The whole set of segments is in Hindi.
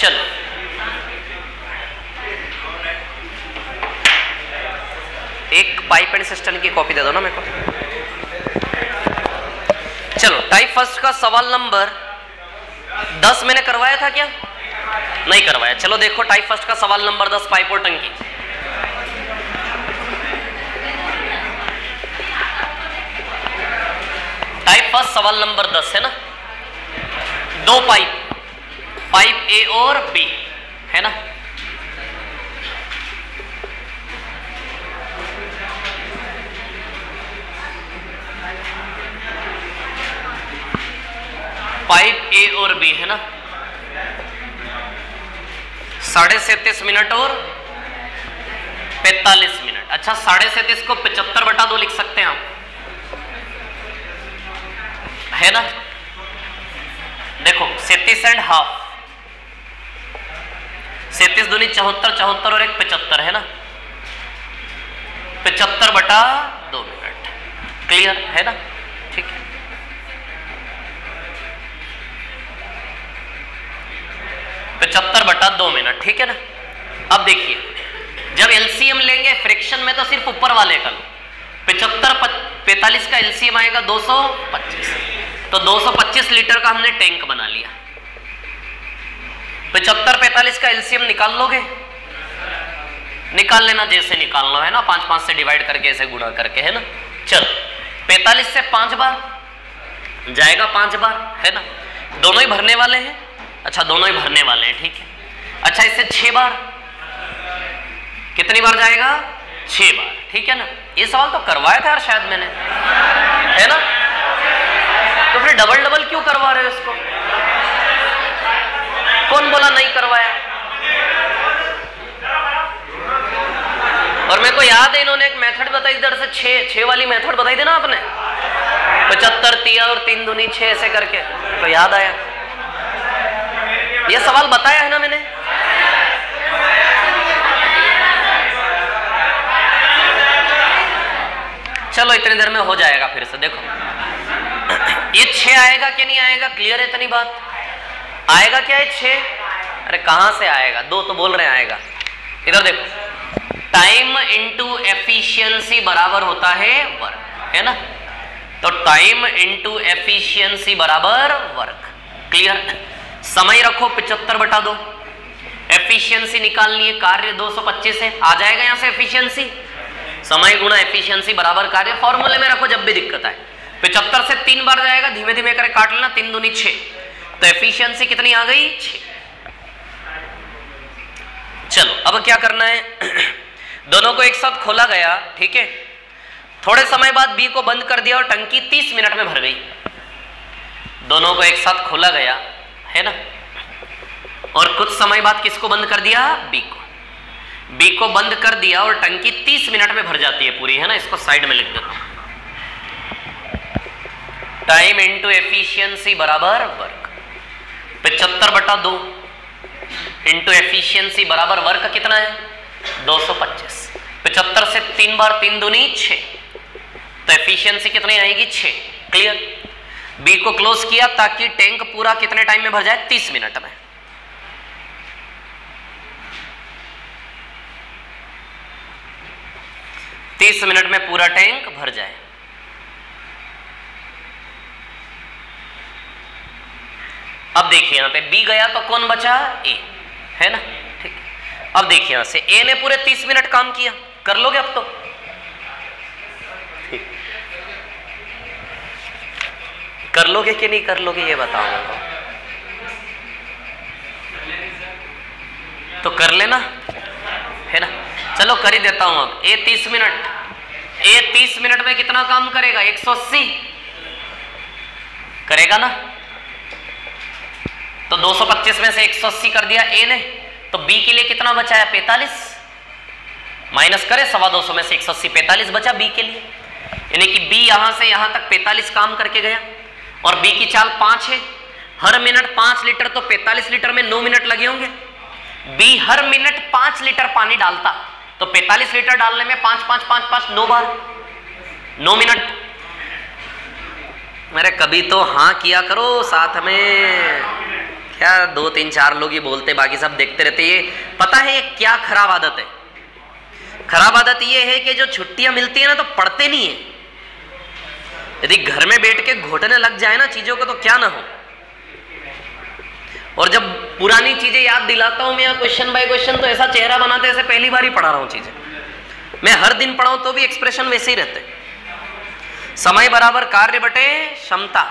चलो एक पाइप एंड सिस्टम की कॉपी दे दो ना मेरे को। चलो टाइप फ़र्स्ट का सवाल नंबर दस मैंने करवाया था क्या? नहीं करवाया। चलो देखो टाइप फ़र्स्ट का सवाल नंबर दस पाइप और टंकी। टाइप फ़र्स्ट सवाल नंबर दस, है ना? दो पाइप पाइप ए और बी है ना? पाइप ए और बी है ना? साढ़े सैतीस मिनट और पैतालीस मिनट। अच्छा साढ़े सैतीस को पचहत्तर बटा दो लिख सकते हैं आप। है ना? देखो, सैतीस एंड हाफ़ सैतीस दूनी चौहत्तर चौहत्तर और एक पिचहत्तर, है ना? पिचहत्तर बटा दो मिनट। क्लियर है ना? ठीक है। पचहत्तर बटा दो मिनट, ठीक है ना? अब देखिए, जब एलसीएम लेंगे फ्रिक्शन में तो सिर्फ़ ऊपर वाले का लो। पिचहत्तर पैतालीस का एलसीएम आएगा 225 तो 225 लीटर का हमने टैंक बना लिया। पिचहत्तर पैतालीस का एलसीएम निकाल लोगे? निकाल लेना, जैसे निकालना है ना? पाँच पाँच से डिवाइड करके, ऐसे गुणा करके, है ना? चलो, पैतालीस से पाँच बार, जाएगा पाँच बार, है ना? दोनों ही भरने वाले हैं? अच्छा दोनों ही भरने वाले हैं, ठीक है। अच्छा इससे छह बार, कितनी बार जाएगा? छह बार, ठीक है ना? ये सवाल तो करवाया था यार शायद मैंने, है ना? तो फिर डबल डबल क्यों करवा रहे हो इसको? कौन बोला नहीं करवाया? और मेरे को याद है इन्होंने एक मेथड बताई, इधर से छह छह वाली मेथड बताई थी ना आपने? पचहत्तर तिया और तीन दुनी छह ऐसे करके। तो याद आया। ये सवाल बताया है ना मैंने? चलो, इतनी देर में हो जाएगा फिर से, देखो। ये छह आएगा कि नहीं आएगा? क्लियर है इतनी बात? आएगा क्या ये छह? अरे कहाँ से आएगा? दो तो बोल रहे हैं, आएगा। इधर देखो। टाइम इंटू एफिशिएंसी बराबर होता है वर्क, है ना? तो टाइम इनटू एफिशिएंसी बराबर वर्क। क्लियर समय रखो, पिचहत्तर बटा दो। एफिशिएंसी निकालनी है कार्य 225 है। आ जाएगा यहाँ से एफिशिएंसी समय गुणा एफिशिएंसी बराबर कार्य। फॉर्मूले में रखो, जब भी दिक्कत आए। पिचहत्तर से तीन बार जाएगा धीमे धीमे करके काट लेना, तीन दूनी छह। तो एफिशिएंसी कितनी आ गई? चलो, अब क्या करना है? दोनों को एक साथ खोला गया, ठीक है? थोड़े समय बाद बी को बंद कर दिया और टंकी 30 मिनट में भर गई। दोनों को एक साथ खोला गया, है ना? और कुछ समय बाद किसको बंद कर दिया? बी को। बी को बंद कर दिया और टंकी 30 मिनट में भर जाती है पूरी, है ना? इसको साइड में लिख देता हूँ। टाइम इंटू एफिशियंसी बराबर वर्क। पिचहत्तर बटा दो इंटू एफिशियंसी बराबर वर्क कितना है? 225 पिचहत्तर से तीन बार तीन दूनी छह तो एफिशियंसी कितनी आएगी? छह क्लियर बी को क्लोज किया ताकि टैंक पूरा कितने टाइम में भर जाए? तीस मिनट में। तीस मिनट में पूरा टैंक भर जाए। अब देखिए यहाँ पे बी गया तो कौन बचा? ए। है ना? ठीक। अब देखिए यहाँ से ए ने पूरे तीस मिनट काम किया। कर लोगे अब तो। कर लोगे कि नहीं कर लोगे ये बताओ तो कर लेना। है ना? चलो कर ही देता हूँ अब। ए तीस मिनट। ए तीस मिनट में कितना काम करेगा? 180 करेगा ना? तो 225 में से 180 कर दिया ए ने। तो बी के लिए कितना बचा है? 45 माइनस करे, सवा दो में से 180 45 बचा बी के लिए। यानी कि बी यहाँ से यहाँ तक 45 काम करके गया। और बी की चाल पाँच है। हर मिनट पाँच लीटर तो 45 लीटर में नौ मिनट लगे होंगे। बी हर मिनट पाँच लीटर पानी डालता। तो 45 लीटर डालने में पाँच पाँच पाँच पाँच, नौ बार। नौ मिनट। मेरे कभी तो हाँ किया करो, साथ में क्या दो, तीन, चार लोग ही बोलते, बाकी सब देखते रहते ये पता है ये क्या खराब आदत है? खराब आदत ये है कि जो छुट्टियाँ मिलती है ना तो पढ़ते नहीं है। यदि घर में बैठ के घोटने लग जाए ना चीज़ों को तो क्या ना हो? और जब पुरानी चीज़ें याद दिलाता हूँ मैं क्वेश्चन बाय क्वेश्चन तो ऐसा चेहरा बनाते ऐसे पहली बार ही पढ़ा रहा हूँ चीज़ें। मैं हर दिन पढ़ाऊं तो भी एक्सप्रेशन वैसे ही रहते समय बराबर कार्य बटे क्षमता।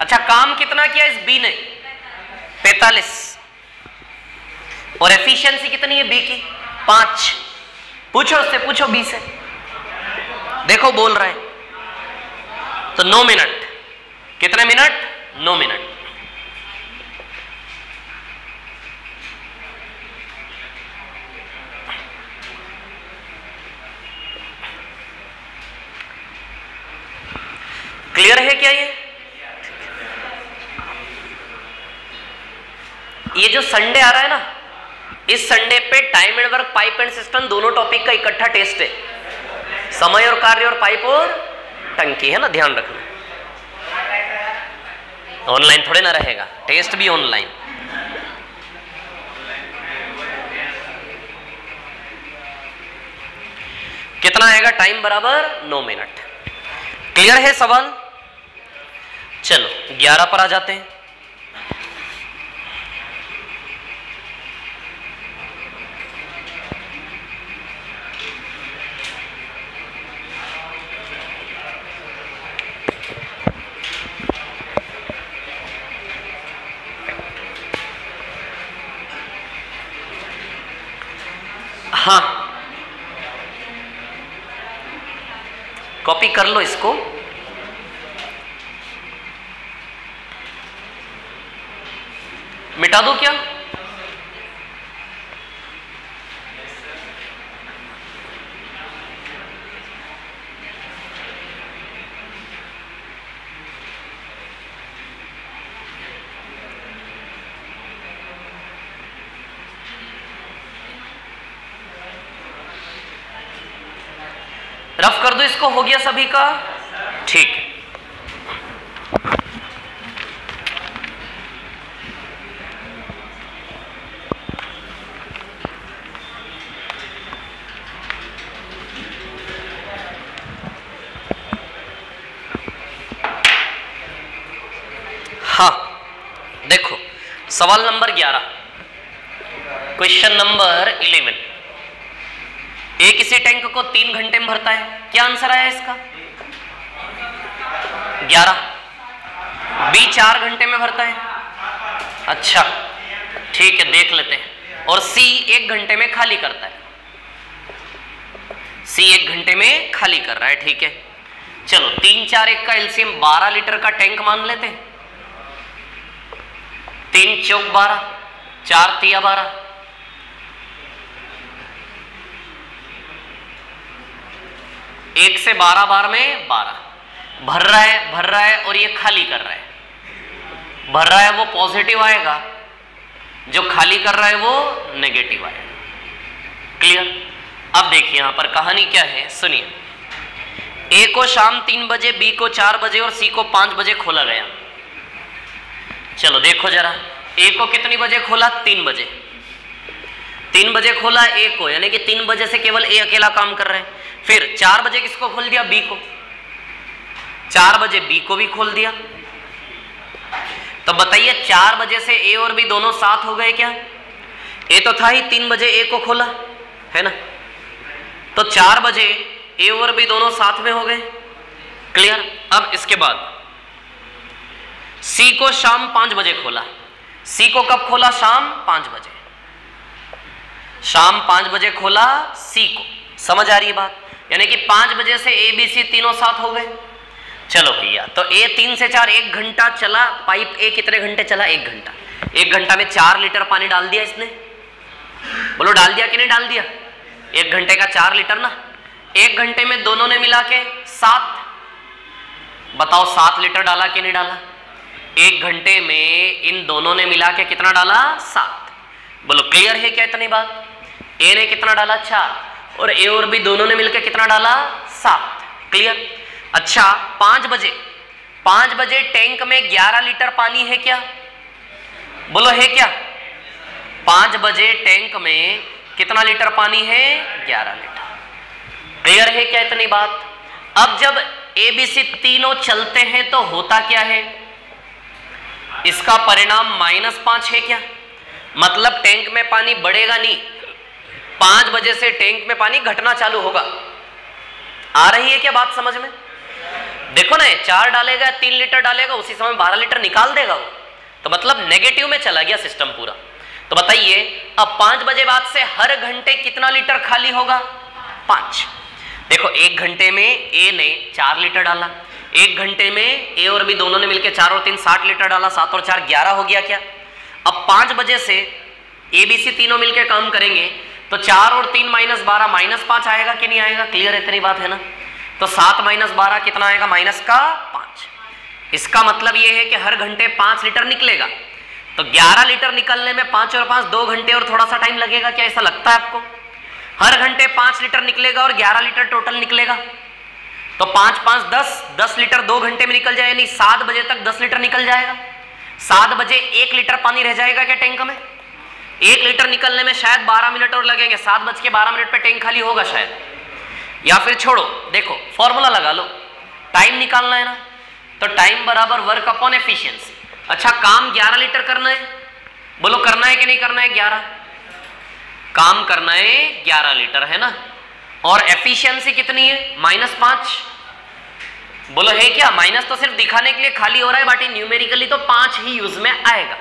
अच्छा काम कितना किया इस बी ने? पैतालीस। और एफिशिएंसी कितनी है? बी की। पाँच। पूछो उससे, पूछो बी से। देखो, बोल रहे हैं। तो नौ मिनट। कितने मिनट? नौ मिनट। क्लियर है क्या ये? ये जो संडे आ रहा है ना, इस संडे पे time and work pipe and system दोनों टॉपिक का इकट्ठा टेस्ट है। समय और कार्य और पाइप और टंकी, है ना? ध्यान रखना। ऑनलाइन थोड़े ना रहेगा टेस्ट भी ऑनलाइन कितना आएगा टाइम बराबर नौ मिनट क्लियर है सवाल? चलो, ग्यारह पर आ जाते हैं। हाँ। कॉपी कर लो इसको। मिटा दो क्या? रफ कर दो, इसको हो गया सभी का। ठीक। है, देखो, सवाल नंबर ग्यारह। क्वेश्चन नंबर इलेवन एक किसी टैंक को तीन घंटे में भरता है। क्या आंसर आया इसका? ग्यारह। बी चार घंटे में भरता है। अच्छा ठीक है, देख लेते हैं। और सी एक घंटे में खाली करता है। सी एक घंटे में खाली कर रहा है, ठीक है। चलो, तीन चार एक का एलसीएम बारह लीटर का टैंक मान लेते हैं। तीन चौक बारह, चार तिया बारह एक से बारह बार में बारह। भर रहा है, भर रहा है और ये खाली कर रहा है। भर रहा है वो पॉजिटिव आएगा। जो खाली कर रहा है वो नेगेटिव आएगा। क्लियर अब देखिए यहाँ पर कहानी क्या है, सुनिए। ए को शाम तीन बजे बी को चार बजे और सी को पाँच बजे खोला गया। चलो देखो जरा। ए को कितनी बजे खोला? तीन बजे। तीन बजे खोला ए को, यानी कि तीन बजे से केवल ए अकेला काम कर रहे हैं। फिर चार बजे किसको खोल दिया? बी को। चार बजे बी को भी खोल दिया। तो बताइए, चार बजे से ए और बी दोनों साथ हो गए क्या? ए तो था ही, तीन बजे ए को खोला, है ना? तो चार बजे ए और बी दोनों साथ में हो गए। क्लियर? अब इसके बाद। सी को शाम पाँच बजे खोला। सी को कब खोला? शाम पाँच बजे। शाम पाँच बजे खोला सी को। समझ आ रही है बात? यानी कि पाँच बजे से ए बी सी तीनों साथ हो गए। चलो भैया तो ए तीन से चार एक घंटा चला, पाइप ए कितने घंटे चला? एक घंटा। एक घंटा में चार लीटर पानी डाल दिया इसने। बोलो, डाल दिया कि नहीं डाल दिया? एक घंटे का चार लीटर ना? एक घंटे में दोनों ने मिला के सात। बताओ, सात लीटर डाला कि नहीं डाला? एक घंटे में इन दोनों ने मिला के कितना डाला? सात। बोलो, क्लियर है क्या इतनी बात? ए ने कितना डाला? चार। और ए और बी दोनों ने मिलकर कितना डाला? सात। क्लियर अच्छा पाँच बजे। पाँच बजे टैंक में ग्यारह लीटर पानी है क्या? बोलो, है क्या? पाँच बजे टैंक में कितना लीटर पानी है? ग्यारह लीटर। क्लियर है क्या इतनी बात? अब जब एबीसी तीनों चलते हैं तो होता क्या है? इसका परिणाम माइनस पाँच है क्या? मतलब टैंक में पानी बढ़ेगा नहीं। पाँच बजे से टैंक में पानी घटना चालू होगा। आ रही है क्या बात समझ में? देखो ना चार डालेगा, तीन लीटर डालेगा, उसी समय बारह लीटर निकाल देगा वो। तो मतलब नेगेटिव में चला गया सिस्टम पूरा। तो बताइए, अब पाँच बजे बाद से हर घंटे कितना लीटर खाली होगा? पाँच। देखो, एक घंटे में ए ने चार लीटर डाला। एक घंटे में ए और बी दोनों ने मिलकर चार और तीन, साठ लीटर डाला, सात और चार, ग्यारह हो गया क्या? अब पाँच बजे से ए बी सी तीनों मिलकर काम करेंगे। तो चार और तीन माइनस बारह, माइनस पाँच आएगा कि नहीं आएगा? क्लियर इतनी बात है ना? तो सात माइनस बारह कितना आएगा? माइनस का पाँच। इसका मतलब यह है कि हर घंटे पाँच लीटर निकलेगा। तो ग्यारह लीटर निकलने में पाँच और पाँच दो घंटे और थोड़ा सा टाइम लगेगा क्या? ऐसा लगता है आपको? हर घंटे पाँच लीटर निकलेगा और ग्यारह लीटर टोटल निकलेगा। तो पाँच पाँच, दस दस लीटर दो घंटे में निकल जाए, यानी सात बजे तक दस लीटर निकल जाएगा। सात बजे एक लीटर पानी रह जाएगा क्या टैंक में? एक लीटर निकलने में शायद बारह मिनट और लगेंगे, सात बज के बारह मिनट पे टैंक खाली होगा शायद। या फिर छोड़ो, देखो फॉर्मूला लगा लो। टाइम निकालना है ना? तो टाइम बराबर वर्क अपॉन एफिशिएंसी अच्छा काम 11 लीटर करना है? बोलो, करना है कि नहीं करना है 11 काम करना है 11 लीटर, है ना? और एफिशिएंसी कितनी है? माइनस पाँच। बोलो, है क्या? माइनस तो सिर्फ़ दिखाने के लिए खाली हो रहा है बाकी न्यूमेरिकली तो पाँच ही यूज़ में आएगा।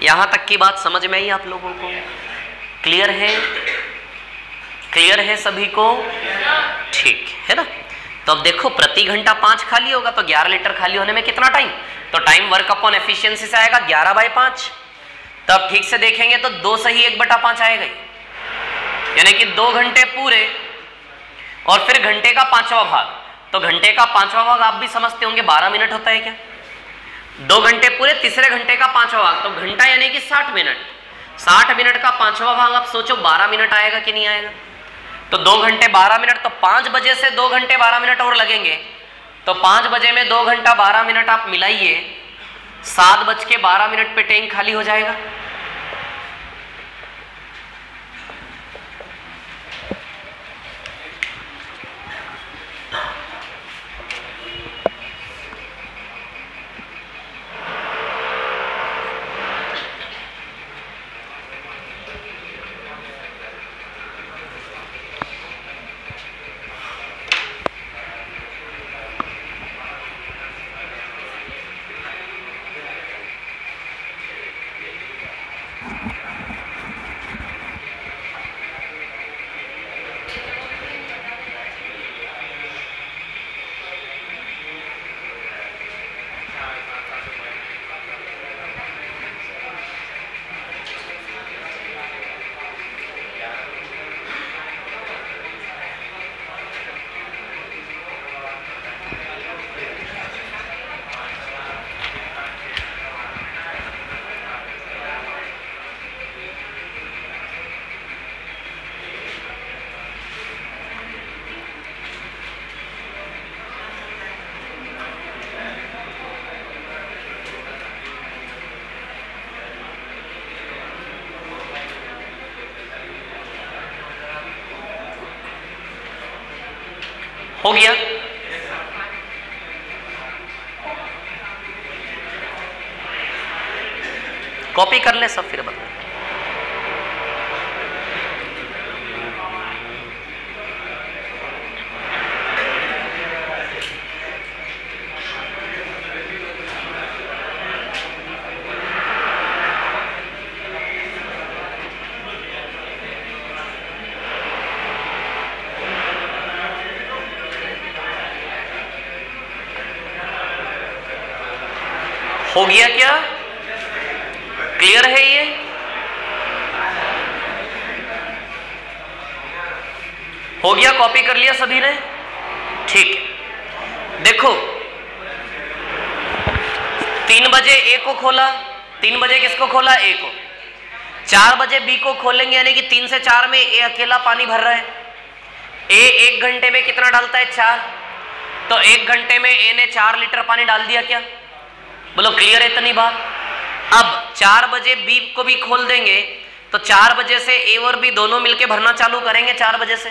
यहाँ तक की बात समझ में आई आप लोगों को? क्लियर है? क्लियर है सभी को? ठीक, है ना? तो अब देखो, प्रति घंटा पाँच खाली होगा तो ग्यारह लीटर खाली होने में कितना टाइम तो टाइम वर्क अपॉन एफिशिएंसी से आएगा ग्यारह बाई पाँच। तो अब ठीक से देखेंगे तो दो सही एक बटा पाँच आएगा यानी कि दो घंटे पूरे और फिर घंटे का पांचवा भाग। तो घंटे का पांचवा भाग आप भी समझते होंगे, बारह मिनट होता है क्या? दो घंटे पूरे, तीसरे घंटे का पांचवा भाग। तो घंटा यानी कि साठ मिनट। साठ मिनट का पांचवा भाग, आप सोचो, बारह मिनट आएगा कि नहीं आएगा? तो दो घंटे बारह मिनट तो पाँच बजे से दो घंटे बारह मिनट और लगेंगे। तो पाँच बजे में दो घंटा बारह मिनट आप मिलाइए, सात बज के बारह मिनट पे टैंक खाली हो जाएगा। हो गया। कॉपी कर ले सब फिर बता। हो गया क्या? क्लियर है ये? हो गया कॉपी कर लिया सभी ने? ठीक। देखो, तीन बजे ए को खोला। तीन बजे किसको खोला? ए को। चार बजे बी को खोलेंगे, यानी कि तीन से चार में ए अकेला पानी भर रहा है। ए एक घंटे में कितना डालता है? चार। तो एक घंटे में ए ने चार लीटर पानी डाल दिया क्या? बोलो क्लियर है इतनी बात? अब चार बजे बी को भी खोल देंगे तो चार बजे से ए और बी दोनों मिलके भरना चालू करेंगे चार बजे से।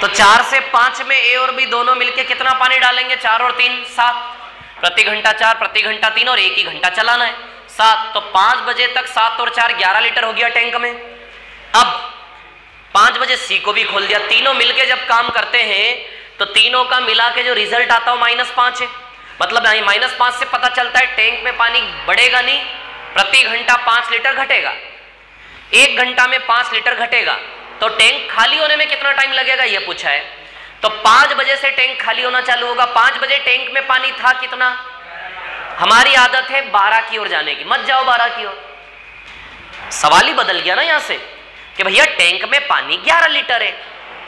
तो चार से पाँच में ए और बी दोनों मिलके कितना पानी डालेंगे? चार और तीन, सात। प्रति घंटा चार, प्रति घंटा तीन और एक ही घंटा चलाना है। सात तो पाँच बजे तक सात और चार ग्यारह लीटर हो गया टैंक में। अब पाँच बजे सी को भी खोल दिया। तीनों मिलके जब काम करते हैं तो तीनों का मिला के जो रिज़ल्ट आता है माइनस पाँच है। मतलब माइनस पाँच से पता चलता है टैंक में पानी बढ़ेगा नहीं, प्रति घंटा पाँच लीटर घटेगा। एक घंटा में पाँच लीटर घटेगा। तो टैंक खाली होने में कितना टाइम लगेगा यह पूछा है। तो पाँच बजे से टैंक खाली होना चालू होगा। पाँच बजे टैंक में पानी था कितना? हमारी आदत है बारह की ओर जाने की। मत जाओ बारह की ओर। सवाल ही बदल गया ना यहाँ से कि भैया टैंक में पानी ग्यारह लीटर है।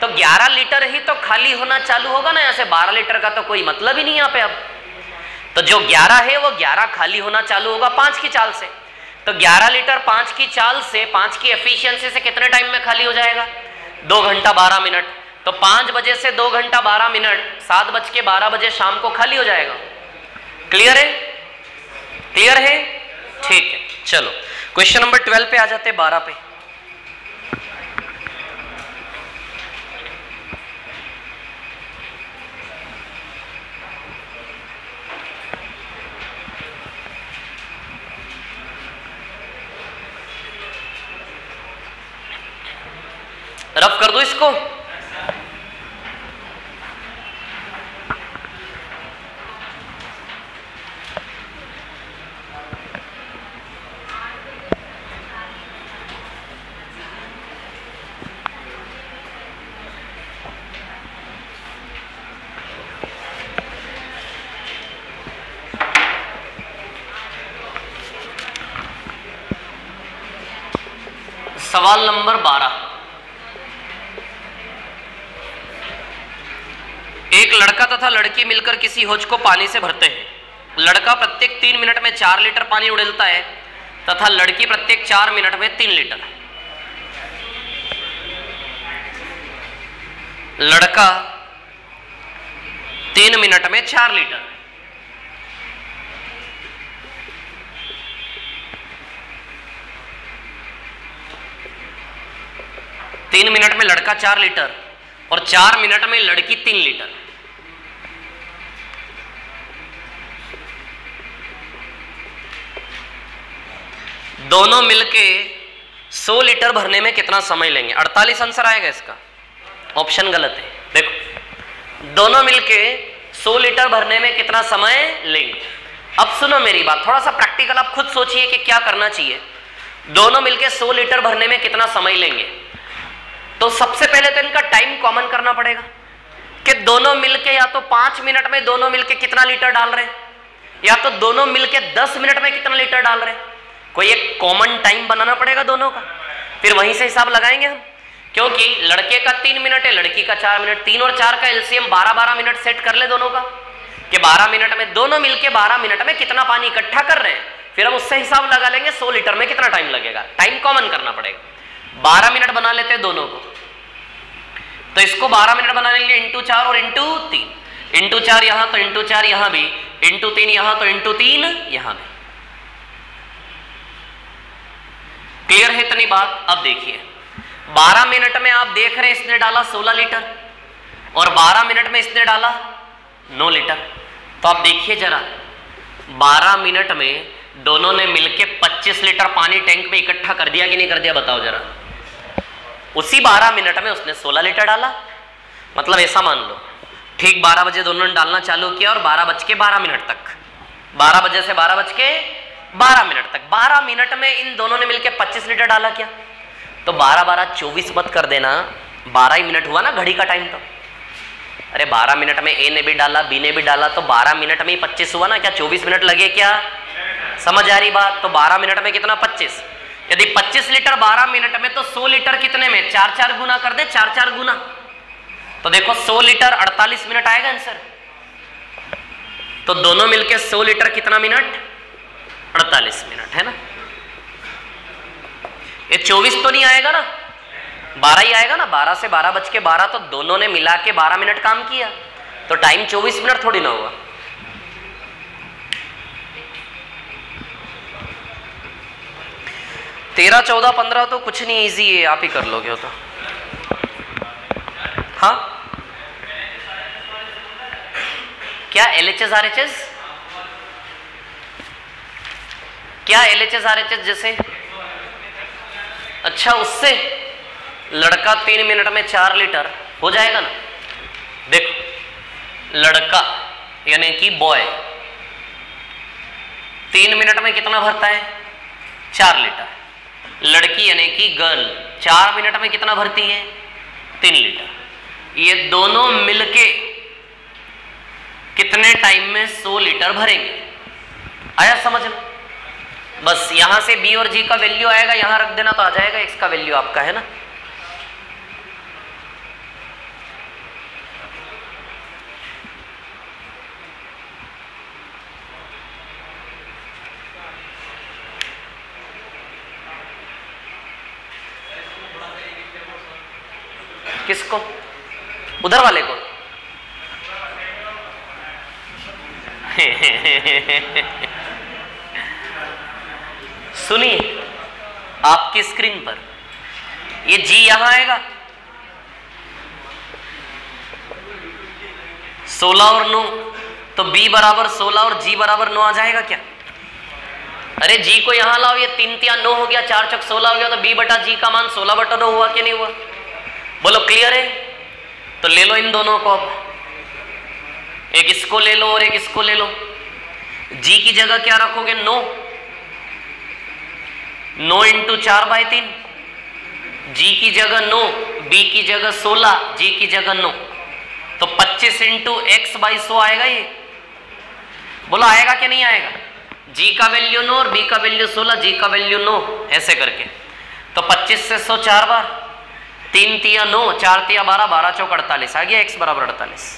तो ग्यारह लीटर ही तो खाली होना चालू होगा ना यहाँ से। बारह लीटर का तो कोई मतलब ही नहीं यहाँ पे अब। तो जो ग्यारह है, वो ग्यारह खाली होना चालू होगा पाँच की चाल से। तो 11 लीटर पाँच की चाल से, पाँच की एफिशिएंसी से कितने टाइम में खाली हो जाएगा? दो घंटा बारह मिनट। तो पाँच बजे से दो घंटा बारह मिनट, सात बज के बारह बजे शाम को खाली हो जाएगा। क्लियर है? क्लियर है? ठीक है, चलो। क्वेश्चन नंबर ट्वेल्व पे आ जाते बारह पे। रफ कर दो इसको। सवाल नंबर बारह। एक लड़का तथा लड़की मिलकर किसी होज को पानी से भरते हैं। लड़का प्रत्येक तीन मिनट में चार लीटर पानी उड़ेलता है, तथा लड़की प्रत्येक चार मिनट में तीन लीटर। लड़का तीन मिनट में चार लीटर। तीन मिनट में लड़का चार लीटर, और चार मिनट में लड़की तीन लीटर। दोनों मिलके 100 लीटर भरने में कितना समय लेंगे? 48 आंसर आएगा इसका। ऑप्शन गलत है। देखो, दोनों मिलके 100 लीटर भरने में कितना समय लेंगे? अब सुनो मेरी बात, थोड़ा सा प्रैक्टिकल आप खुद सोचिए कि क्या करना चाहिए। दोनों मिलके 100 लीटर भरने में कितना समय लेंगे? तो सबसे पहले तो इनका टाइम कॉमन करना पड़ेगा कि दोनों मिलके या तो पाँच मिनट में दोनों मिलके कितना लीटर डाल रहे हैं? या तो दोनों मिलके दस मिनट में कितना लीटर डाल रहे हैं? कोई एक कॉमन टाइम बनाना पड़ेगा दोनों का। फिर वहीं से हिसाब लगाएँगे हम। क्योंकि लड़के का तीन मिनट है, लड़की का चार मिनट तीन और चार का एलसीएम बारह बारह मिनट सेट कर ले दोनों का। कि बारह मिनट में दोनों मिलके बारह मिनट में कितना पानी इकट्ठा कर रहे हैं। फिर हम उससे हिसाब लगा लेंगे सौ लीटर में कितना टाइम लगेगा। टाइम कॉमन करना पड़ेगा। बारह मिनट बना लेते हैं दोनों को। तो इसको बारह मिनट बना लेंगे इंटू चार और इंटू तीन। इंटू चार यहाँ तो इंटू चार यहाँ भी। इंटू तीन यहाँ तो इंटू तीन यहाँ भी। क्लियर है इतनी बात? अब देखिए। 12 मिनट में आप देख रहे हैं इसने डाला 16 लीटर। और 12 मिनट में इसने डाला 9 लीटर। तो आप देखिए जरा 12 मिनट में दोनों ने मिलके 25 लीटर पानी टैंक में इकट्ठा कर दिया कि नहीं कर दिया, बताओ जरा। उसी 12 मिनट में उसने 16 लीटर डाला। मतलब ऐसा मान लो, ठीक 12 बजे दोनों ने डालना चालू किया और 12 बज के बारह मिनट तक। 12 बजे से 12 बज के बारह मिनट तक, बारह मिनट में इन दोनों ने मिलकर पच्चीस लीटर डाला क्या? तो बारह बारह चौबीस मत कर देना, बारह ही मिनट हुआ ना घड़ी का टाइम तो। अरे बारह मिनट में ए ने भी डाला बी ने भी डाला तो बारह मिनट में ही पच्चीस हुआ ना क्या? चौबीस मिनट लगे क्या? समझ आ रही बात? तो बारह मिनट में कितना? पच्चीस। यदि पच्चीस लीटर बारह मिनट में तो सौ लीटर कितने में? चार चार गुना कर दे, चार चार गुना। तो देखो, सौ लीटर अड़तालीस मिनट आएगा आंसर तो दोनों मिलके सौ लीटर कितना मिनट? अड़तालीस मिनट, है ना? ये चौबीस तो नहीं आएगा ना? बारह ही आएगा ना? बारह से बारह बज के बारह तो दोनों ने मिला के बारह मिनट काम किया। तो टाइम चौबीस मिनट थोड़ी ना हुआ। तेरह, चौदह, पंद्रह तो कुछ नहीं इजी है, आप ही कर लोगे तो। हाँ? क्या L H S R H S क्या L H S R H S जैसे? अच्छा उससे लड़का तीन मिनट में चार लीटर, हो जाएगा ना? देखो, लड़का, यानी कि बॉय तीन मिनट में कितना भरता है? चार लीटर। लड़की, यानी कि गर्ल चार मिनट में कितना भरती है? तीन लीटर। ये दोनों मिलके कितने टाइम में सौ लीटर भरेंगे? आया समझ में? बस यहाँ से बी और जी का वैल्यू आएगा, यहाँ रख देना तो आ जाएगा एक्स का वैल्यू आपका, है ना? किसको? उधर वाले को? सुनिए, आपकी स्क्रीन पर। ये जी यहाँ आएगा। सोलह और नौ तो बी बराबर सोलह और जी बराबर नौ आ जाएगा क्या? अरे जी को यहाँ लाओ, ये तीन तिया नौ हो गया, चार चक सोलह हो गया तो बी बटा जी का मान सोलह बटा नौ हुआ कि नहीं हुआ? बोलो क्लियर है? तो ले लो इन दोनों को अब। एक इसको ले लो और एक इसको ले लो। जी की जगह क्या रखोगे? नौ। नौ इंटू चार बाय तीन। जी की जगह नौ, बी की जगह सोलह, जी की जगह नौ। तो पच्चीस इंटू एक्स बाई सो आएगा ये। बोलो, आएगा कि नहीं आएगा? जी का वैल्यू नौ और बी का वैल्यू सोलह, जी का वैल्यू नौ, ऐसे करके। तो पच्चीस से सौ चार बार। तीन तिया नौ, चार तिया बारह बारह चौक अड़तालीस, आ गया एक्स बराबर अड़तालीस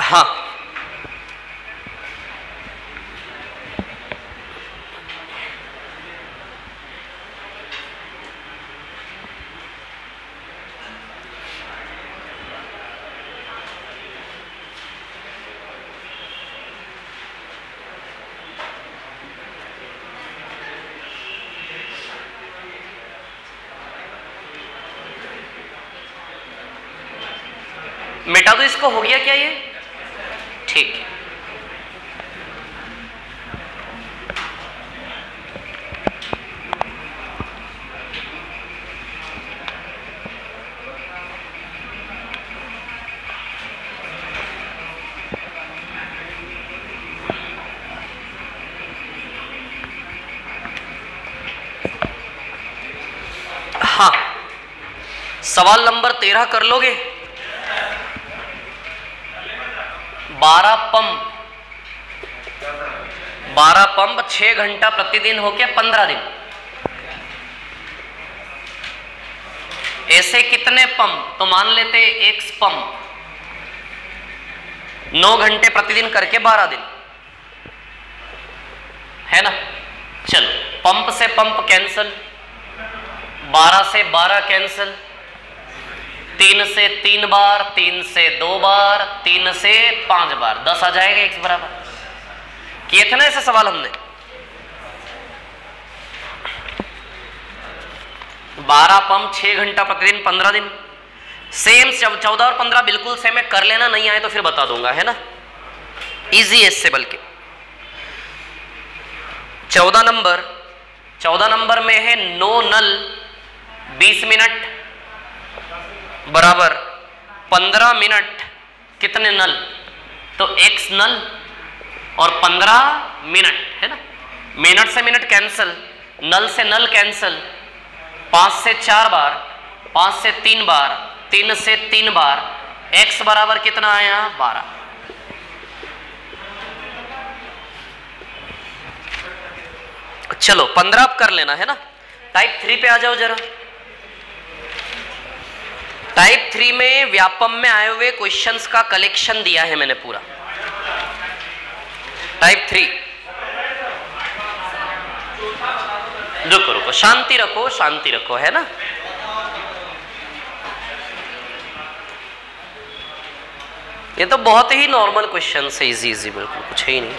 हाँ मिटा दो इसको हो गया क्या ये? ठीक। है हाँ। सवाल नंबर तेरह कर लोगे बारह पंप छह घंटा प्रतिदिन हो गया पंद्रह दिन। ऐसे कितने पंप तो मान लेते एक पंप नौ घंटे प्रतिदिन करके बारह दिन। है ना? चलो, पंप से पंप कैंसल बारह से बारह कैंसल तीन से तीन बार, तीन से दो बार, तीन से पाँच बार। दस आ जाएगा एक्स बराबर। किए थे ना ऐसे सवाल हमने? बारह पंप, छह घंटा प्रतिदिन, पंद्रह दिन। सेम चौदह और पंद्रह बिल्कुल सेम है, कर लेना, नहीं आए तो फिर बता दूँगा, है ना? इजी है इससे बल्कि। चौदह नंबर चौदह नंबर में है नो नल, बीस मिनट, बराबर, पंद्रह मिनट, कितने नल? तो एक्स नल और पंद्रह मिनट, है ना? मिनट से मिनट कैंसिल नल से नल कैंसिल पाँच से चार बार, पाँच से तीन बार, तीन से तीन बार, x बराबर कितना आया? बारह। चलो, पंद्रह आप कर लेना, है ना? टाइप थ्री पे आ जाओ जरा। टाइप थ्री में व्यापम में आए हुए क्वेश्चंस का कलेक्शन दिया है मैंने पूरा। टाइप थ्री रुको रुको शांति रखो शांति रखो, है ना? ये तो बहुत ही नॉर्मल क्वेश्चन है इजी इजी बिल्कुल, कुछ है ही नहीं।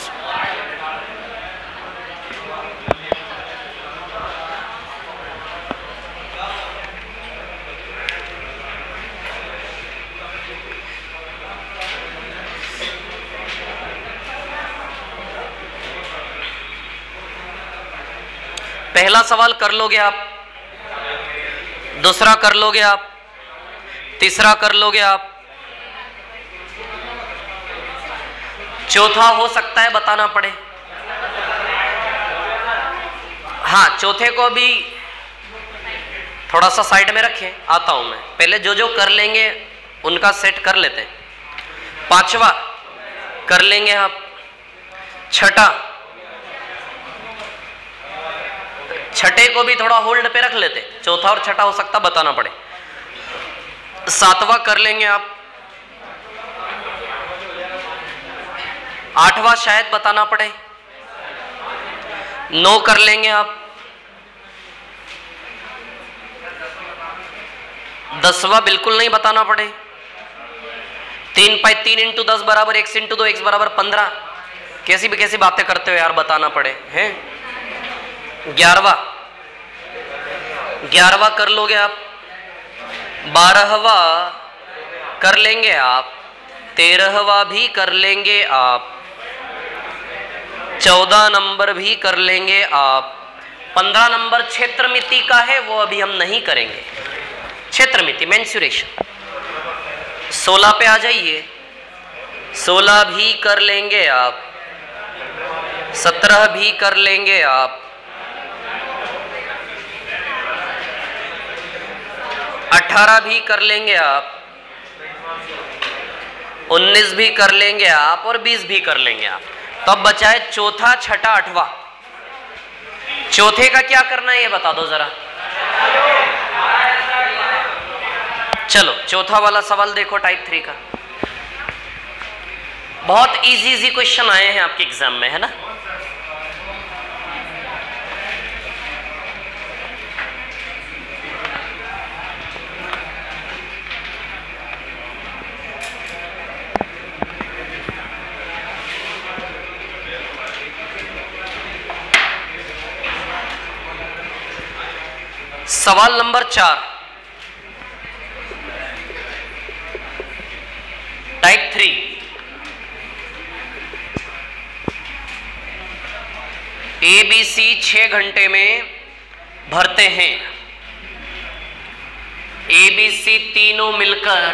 पहला सवाल कर लोगे आप, दूसरा कर लोगे आप, तीसरा कर लोगे आप। चौथा हो सकता है, बताना पड़े। हाँ चौथे को भी थोड़ा सा साइड में रखें, आता हूँ मैं। पहले जो जो कर लेंगे, उनका सेट कर लेते हैं। पांचवा, कर लेंगे आप। छठा छठे को भी थोड़ा होल्ड पे रख लेते। चौथा और छठा हो सकता, बताना पड़े। सातवां कर लेंगे आप। आठवां शायद बताना पड़े। नौ कर लेंगे आप। दसवा बिल्कुल नहीं बताना पड़े। तीन पाई तीन इंटू दस बराबर एक्स इंटू दो एक्स बराबर पंद्रह। कैसी भी कैसी बातें करते हो यार, बताना पड़े, हैं? ग्यारहवा। ग्यारहवा कर लोगे आप? बारहवा कर लेंगे आप। तेरहवा भी कर लेंगे आप। चौदह नंबर भी कर लेंगे आप। पंद्रह नंबर क्षेत्र मिति का है, वो अभी हम नहीं करेंगे। क्षेत्र मिति मैंसुरेशन सोलह पे आ जाइए। सोलह भी कर लेंगे आप। सत्रह भी कर लेंगे आप। अठारह भी कर लेंगे आप। उन्नीस भी कर लेंगे आप और बीस भी कर लेंगे आप। तो बचा है चौथा, छठा, आठवा। चौथे का क्या करना है ये बता दो जरा। चलो, चौथा वाला सवाल देखो टाइप थ्री का। बहुत इजी इजी क्वेश्चन आए हैं आपके एग्ज़ाम में, है ना? सवाल नंबर चार। Type three A B C घंटे में भरते हैं। ए बी सी तीनों मिलकर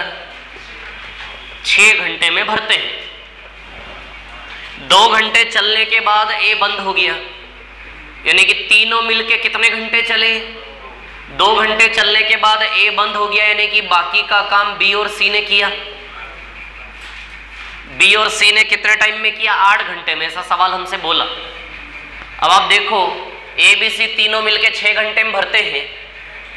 छ घंटे में भरते हैं। दो घंटे चलने के बाद ए बंद हो गया। यानी कि तीनों मिलके कितने घंटे चले? दो घंटे चलने के बाद ए बंद हो गया, यानी कि बाकी का काम बी और सी ने किया। बी और सी ने कितने टाइम में किया? आठ घंटे में, ऐसा सवाल हमसे बोला। अब आप देखो, ए, बी, सी तीनों मिलके छह घंटे में भरते हैं।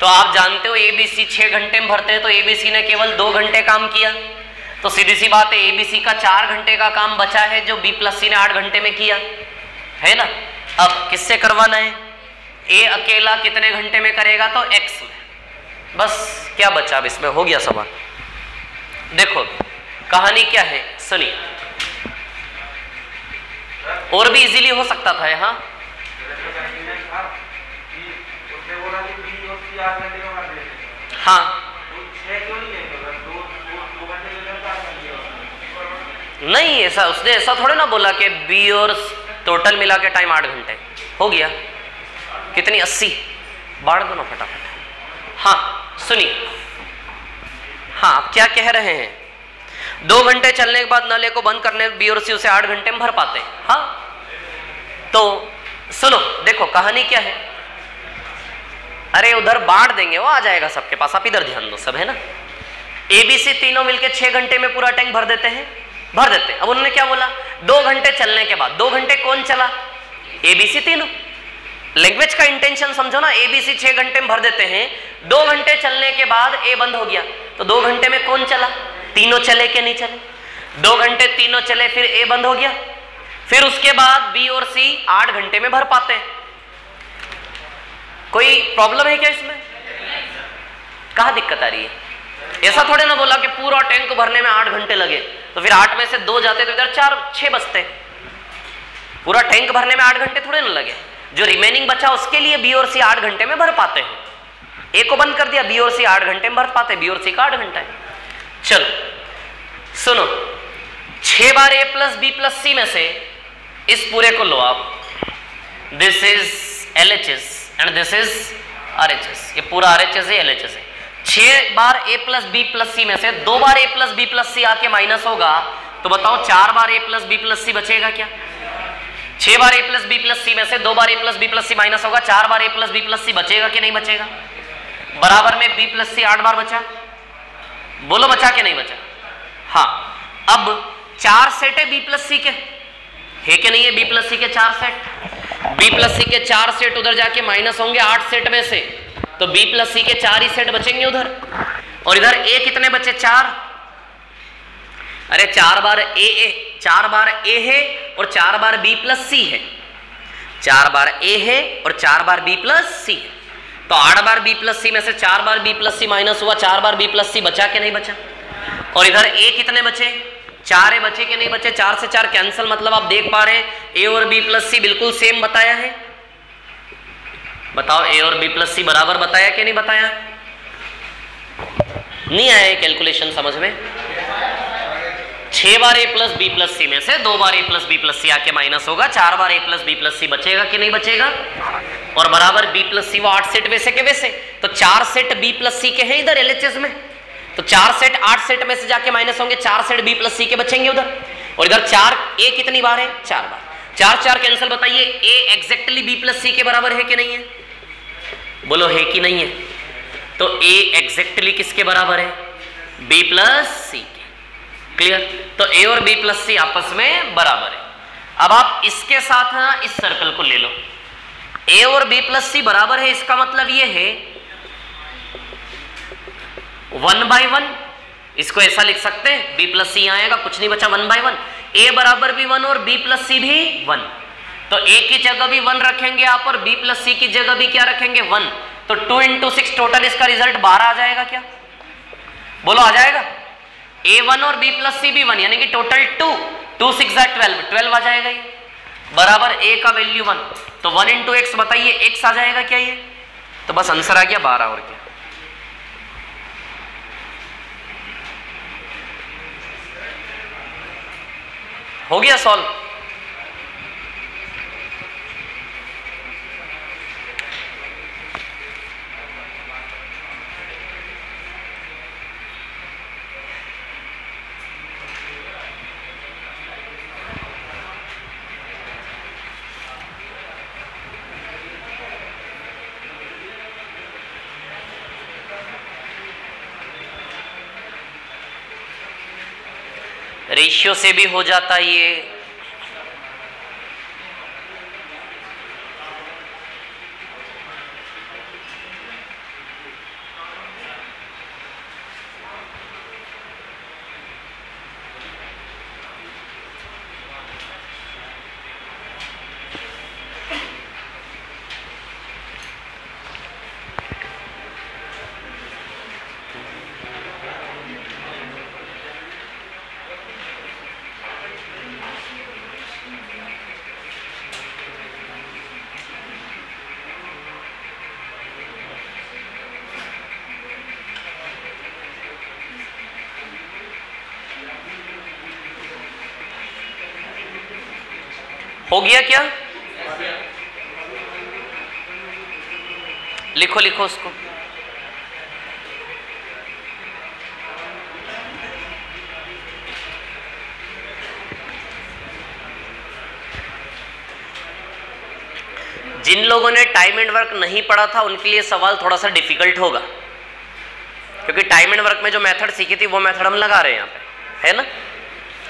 तो आप जानते हो, ए, बी, सी छह घंटे में भरते हैं तो ए, बी, सी ने केवल दो घंटे काम किया। तो सीधी सी बात है, ए, बी, सी का चार घंटे का काम बचा है, जो बी प्लस सी ने आठ घंटे में किया। है ना? अब किससे करवाना है? ए अकेला कितने घंटे में करेगा तो एक्स में। बस, क्या बचा अब इसमें? हो गया सवाल। देखो, कहानी क्या है? सुनिए। और भी इजीली हो सकता था यहाँ। हाँ। नहीं, ऐसा उसने ऐसा थोड़े ना बोला कि बी और टोटल मिला के टाइम आठ घंटे। हो गया। कितनी अस्सी? बाढ़ दो ना फटाफट। हाँ सुनिए। हाँ आप क्या कह रहे हैं? दो घंटे चलने के बाद नले को बंद करने बी और सी उसे आठ घंटे में भर पाते हैं। हाँ? तो सुनो, देखो, कहानी क्या है? अरे, उधर बांट देंगे, वो आ जाएगा सबके पास। आप इधर ध्यान दो, सब, है ना? एबीसी तीनों मिलके छह घंटे में पूरा टैंक भर देते हैं। भर देते हैं। अब उन्होंने क्या बोला? दो घंटे चलने के बाद। दो घंटे कौन चला? एबीसी तीनों। लैंग्वेज का इंटेंशन समझो ना एबीसी छह घंटे में भर देते हैं। दो घंटे चलने के बाद ए बंद हो गया। तो दो घंटे में कौन चला? तीनों चले के नहीं चले। दो घंटे तीनों चले, फिर ए बंद हो गया। फिर उसके बाद बी और सी आठ घंटे में भर पाते हैं। कोई प्रॉब्लम है क्या इसमें? कहा दिक्कत आ रही है? ऐसा थोड़े ना बोला कि पूरा टैंक भरने में आठ घंटे लगे। तो फिर आठ में से दो जाते तो इधर चार, छह बचते पूरा टैंक भरने में आठ घंटे थोड़े ना लगे। जो रिमेनिंग बचा उसके लिए बी और सी आठ घंटे में भर पाते हैं। ए को बंद कर दिया बी और सी आठ घंटे में भर पाते बी और सी का आठ घंटा है। चलो, सुनो। छह बार A plus B plus C में से इस पूरे को लो आप। This is L H S and this is R H S ये पूरा आर एच एस है एल एच एस है। छह बार A plus B plus C में से दो बार A plus B plus C आके माइनस होगा तो बताओ चार बार A plus B plus C बचेगा क्या? छह बार A plus B plus C में से दो बार A plus B plus C minus होगा। चार बार A plus B plus C बचेगा कि नहीं बचेगा? बराबर में बी प्लस सी आठ बार बचा? बोलो बचा के नहीं बचा? हाँ। अब चार सेट है बी प्लस सी के। है कि नहीं है बी प्लस सी के चार सेट बी प्लस सी के चार सेट उधर जाके माइनस होंगे आठ सेट में से। तो बी प्लस सी के चार ही सेट बचेंगे उधर। और इधर ए कितने बचे? चार। अरे चार बार ए ए, चार बार ए है और चार बार बी प्लस सी है। चार बार ए है और चार बार बी प्लस सी है। तो आठ बार बी प्लस सी में से चार बार बी प्लस सी माइनस हुआ, चार बार बी प्लस सी बचा के नहीं बचा? और इधर ए कितने बचे? चार ए बचे के नहीं बचे? चार से चार कैंसिल मतलब आप देख पा रहे हैं, ए और बी प्लस सी बिल्कुल सेम बताया है। बताओ ए और बी प्लस सी बराबर बताया कि नहीं बताया? नहीं आया कैलकुलेशन समझ में? छह बार A plus B plus C में से दो बार A plus B plus C आके माइनस होगा। चार बार A plus B plus C बचेगा कि नहीं बचेगा? और बराबर बी प्लस सी वो आठ सेट वैसे के वैसे। तो चार सेट बी प्लस सी के हैं इधर एलएचएस में। तो चार सेट आठ सेट में से जाके माइनस होंगे। चार सेट बी प्लस सी के बचेंगे उधर। और इधर चार ए कितनी बार है? चार बार। चार चार कैंसिल बताइए A exactly B plus C के बराबर है कि नहीं है? बोलो, है कि नहीं है? तो ए एग्जैक्टली किसके बराबर है? बी प्लस सी क्लियर तो ए और बी प्लस सी आपस में बराबर है। अब आप इसके साथ ना इस सर्कल को ले लो। ए और बी प्लस सी बराबर है, इसका मतलब ये है वन बाई वन इसको ऐसा लिख सकते हैं बी प्लस सी आएगा, कुछ नहीं बचा वन बाई वन ए बराबर भी वन और बी प्लस सी भी वन तो ए की जगह भी वन रखेंगे आप और बी प्लस सी की जगह भी क्या रखेंगे वन तो टू इंटू सिक्स टोटल इसका रिज़ल्ट बारह आ जाएगा क्या? बोलो, आ जाएगा? ए वन और B plus C B one यानी कि total two two six twelve twelve आ जाएगा ये। बराबर ए का वैल्यू वन तो वन इंटू एक्स बताइए एक्स आ जाएगा क्या ये? तो बस आंसर आ गया बारह और क्या? हो गया सॉल्व रेशियो से भी हो जाता ये। गया क्या? लिखो लिखो उसको। जिन लोगों ने टाइम एंड वर्क नहीं पढ़ा था, उनके लिए सवाल थोड़ा सा डिफ़िकल्ट होगा। क्योंकि टाइम एंड वर्क में जो मेथड सीखी थी, वो मेथड हम लगा रहे हैं यहाँ पे। है ना?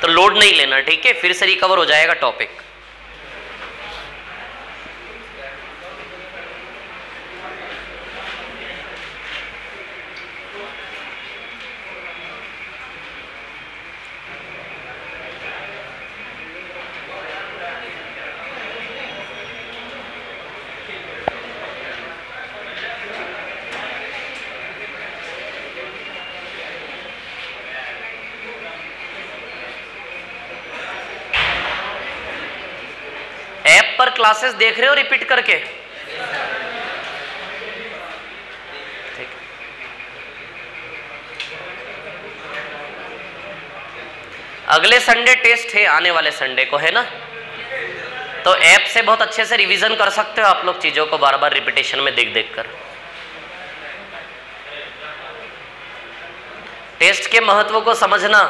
तो लोड नहीं लेना, ठीक है? फिर से रिकवर हो जाएगा टॉपिक पर क्लासेस देख रहे हो रिपीट करके? अगले संडे टेस्ट है, आने वाले संडे को, है ना? तो ऐप से बहुत अच्छे से रिवीजन कर सकते हो आप लोग चीज़ों को बार बार रिपीटेशन में देख देख कर टेस्ट के महत्व को समझना।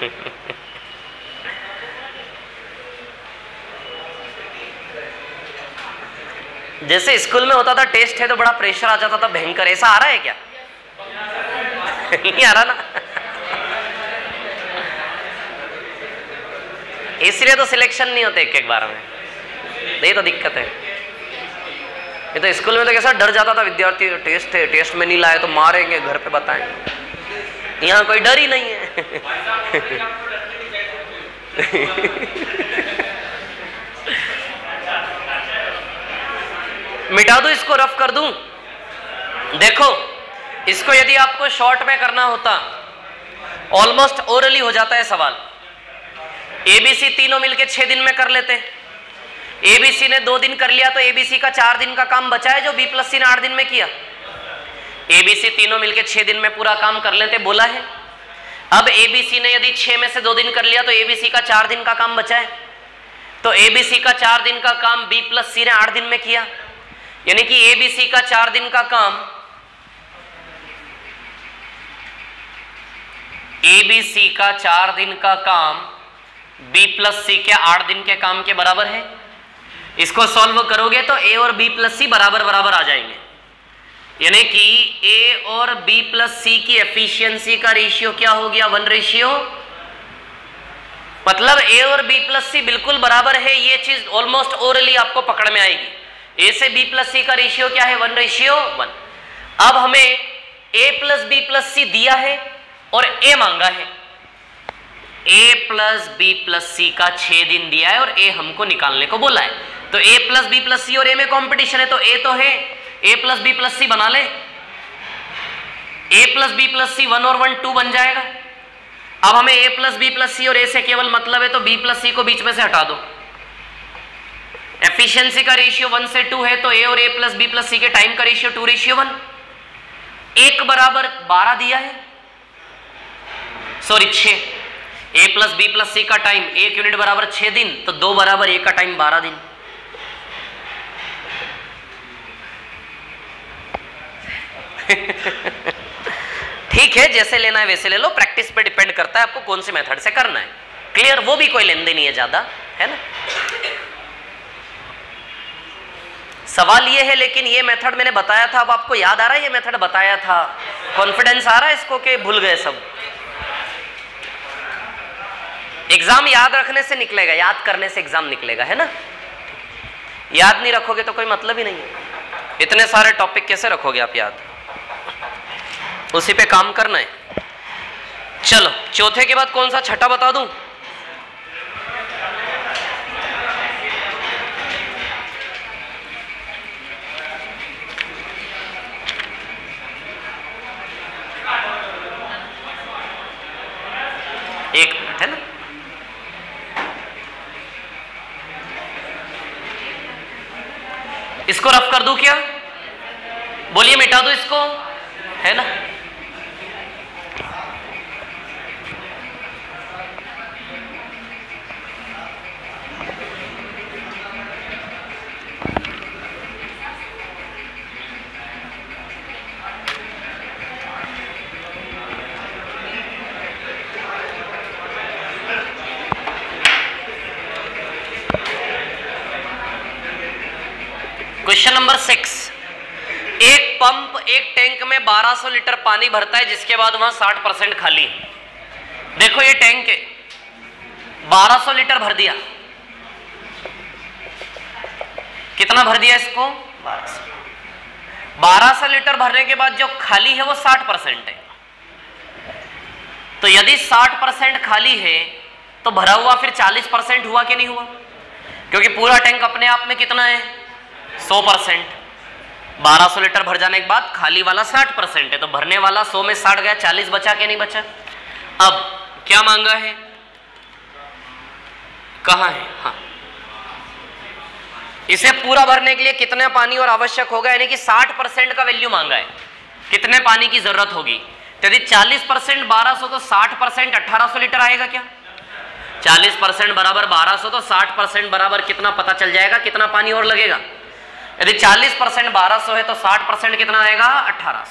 जैसे स्कूल में होता था, टेस्ट है तो बड़ा प्रेशर आ जाता था, भयंकर। ऐसा आ रहा है क्या? नहीं आ रहा ना? इसलिए तो सिलेक्शन नहीं होते एक एक बार में। यही तो दिक्कत है। ये तो स्कूल में तो कैसा डर जाता था, विद्यार्थी टेस्ट है टेस्ट में नहीं लाए तो मारेंगे, घर पे बताएँगे। यहाँ कोई डर ही नहीं है। मिटा दू, इसको रफ कर दूँ। देखो, इसको यदि आपको शॉर्ट में करना होता ऑलमोस्ट ओरली हो जाता है सवाल। एबीसी तीनों मिलके छह दिन में कर लेते। एबीसी ने दो दिन कर लिया तो एबीसी का चार दिन का काम बचा है जो बी प्लस सी ने आठ दिन में किया। एबीसी तीनों मिलके छह दिन में पूरा काम कर लेते, बोला है। अब एबीसी ने यदि छह में से दो दिन कर लिया तो एबीसी का चार दिन का काम बचा है। तो एबीसी का चार दिन का काम बी प्लस सी ने आठ दिन में किया। यानी कि एबीसी का चार दिन का काम। एबीसी का चार दिन का काम बी प्लस सी के आठ दिन के काम के बराबर है? इसको सॉल्व करोगे तो ए और बी प्लस सी बराबर बराबर आ जाएँगे। यानी कि ए और बी प्लस सी की एफिशिएंसी का रेशियो क्या हो गया? वन रेशियो मतलब ए और बी प्लस सी बिल्कुल बराबर है, ये चीज़ ऑलमोस्ट ओरली आपको पकड़ में आएगी। ए से बी प्लस सी का रेशियो क्या है? वन रेशियो वन अब हमें A plus B plus C दिया है और ए मांगा है। A plus B plus C का छह दिन दिया है और ए हमको निकालने को बोला है। तो A plus B plus C और ए में कंपटीशन है तो ए तो है। A plus B plus C बना ले। A plus B plus C one और वन टू बन जाएगा। अब हमें A plus B plus C और ए से केवल मतलब है तो बी प्लस सी को बीच में से हटा दो। एफिशिएंसी का रेशियो वन से टू है तो ए और A plus B plus C के टाइम का रेशियो टू रेशियो वन एक बराबर बारह दिया है। सॉरी छ A plus B plus C का टाइम एक यूनिट बराबर छह दिन तो दो बराबर एक का टाइम बारह दिन। ठीक है, जैसे लेना है वैसे ले लो। प्रैक्टिस पे डिपेंड करता है आपको कौन से मेथड से करना है। क्लियर वो भी कोई लेन देन है ज़्यादा, है ना? सवाल ये है, लेकिन ये मेथड मैंने बताया था, अब आपको याद आ रहा है, ये मेथड बताया था। कॉन्फिडेंस आ रहा है इसको कि भूल गए सब। एग्ज़ाम याद रखने से निकलेगा, याद करने से एग्ज़ाम निकलेगा, है ना? याद नहीं रखोगे तो कोई मतलब ही नहीं है। इतने सारे टॉपिक कैसे रखोगे आप याद? उसी पे काम करना है। चलो, चौथे के बाद कौन सा छठा बता दूँ? एक मिनट, है ना? इसको रफ कर दू क्या? बोलिए मिटा दो इसको, है ना? एक टैंक में 1200 लीटर पानी भरता है, जिसके बाद वहाँ 60 परसेंट खाली है। देखो ये टैंक है। 1200 लीटर भर दिया। कितना भर दिया इसको? 1200 1200 लीटर भरने के बाद जो खाली है, वो 60 परसेंट है। तो यदि 60 परसेंट खाली है तो भरा हुआ फिर 40 परसेंट हुआ कि नहीं हुआ? क्योंकि पूरा टैंक अपने आप में कितना है? 100 परसेंट। बारह सौ लीटर भर जाने के बाद खाली वाला 60 परसेंट है तो भरने वाला 100 में 60 गया 40 बचा के नहीं बचा? अब, क्या मांगा है? कहा है? हाँ। इसे पूरा भरने के लिए कितना पानी और आवश्यक होगा? यानी कि 60 परसेंट का वैल्यू मांगा है। कितने पानी की ज़रूरत होगी? तो यदि 40 परसेंट बारह तो 60 परसेंट अठारह लीटर आएगा क्या? 40 परसेंट बराबर 1200 तो 60 परसेंट बराबर कितना पता चल जाएगा? कितना पानी और लगेगा? यदि 40 परसेंट बारह है तो 60 परसेंट कितना आएगा? अठारह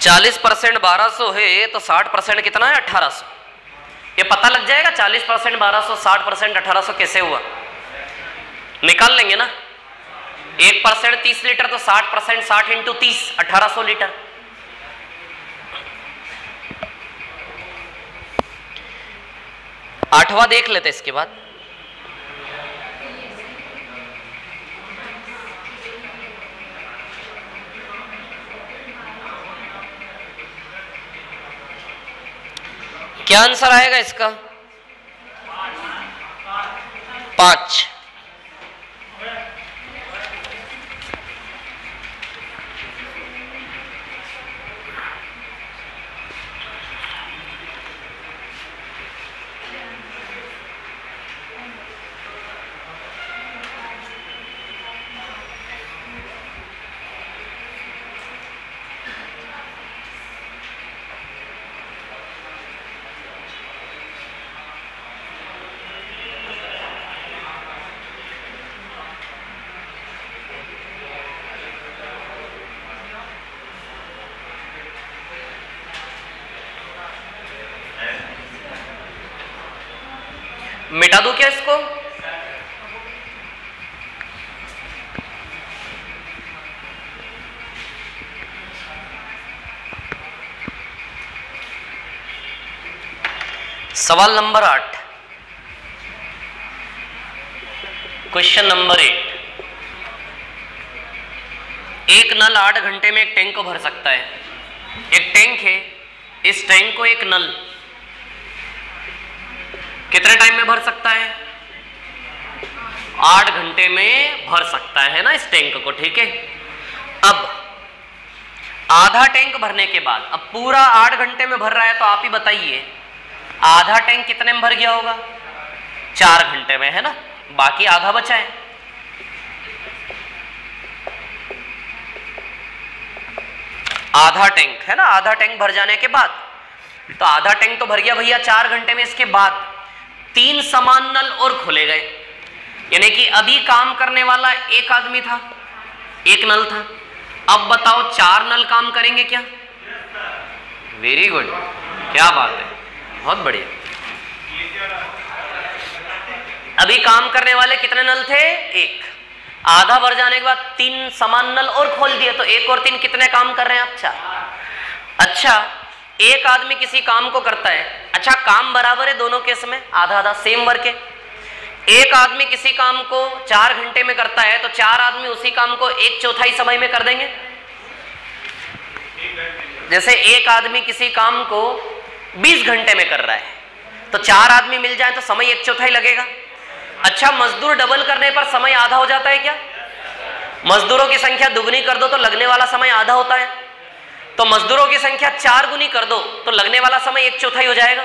चालीस परसेंट बारह सौ है तो साठ परसेंट कितना है? अठारह सौ। ये पता लग जाएगा चालीस परसेंट बारह सौ, साठ परसेंट अठारह सौ कैसे हुआ? निकाल लेंगे ना। एक परसेंट तीस लीटर तो साठ परसेंट साठ इंटू तीस, अठारह सौ लीटर। आठवां देख लेते इसके बाद। क्या आंसर आएगा इसका? पाँच। मिटा दू क्या इसको? सवाल नंबर आठ। Question number eight. एक नल आठ घंटे में एक टैंक को भर सकता है। एक टैंक है, इस टैंक को एक नल। कितने टाइम में भर सकता है? आठ घंटे में भर सकता है ना इस टैंक को, ठीक है? अब, आधा टैंक भरने के बाद, अब पूरा आठ घंटे में भर रहा है तो आप ही बताइए, आधा टैंक कितने में भर गया होगा? चार घंटे में, है ना? बाकी आधा बचा है। आधा टैंक है ना? आधा टैंक भर जाने के बाद तो आधा टैंक तो भर गया भैया चार घंटे में, इसके बाद। तीन समान नल और खोले गए। यानी कि अभी काम करने वाला एक आदमी था, एक नल था। अब बताओ, चार नल काम करेंगे क्या? वेरी गुड क्या बात है। बहुत बढ़िया। अभी काम करने वाले कितने नल थे? एक। आधा भर जाने के बाद तीन समान नल और खोल दिए तो एक और तीन कितने काम कर रहे हैं आप? चार। अच्छा एक आदमी किसी काम को करता है। अच्छा काम बराबर है दोनों केस में? आधा आधा सेम वर्क है। एक आदमी किसी काम को चार घंटे में करता है तो चार आदमी उसी काम को एक चौथाई समय में कर देंगे? जैसे एक आदमी किसी काम को 20 घंटे में कर रहा है तो चार आदमी मिल जाए तो समय एक चौथाई लगेगा। अच्छा मजदूर डबल करने पर समय आधा हो जाता है क्या? मजदूरों की संख्या दुगनी कर दो तो लगने वाला समय आधा होता है। तो मजदूरों की संख्या चार गुनी कर दो तो लगने वाला समय एक चौथाई हो जाएगा।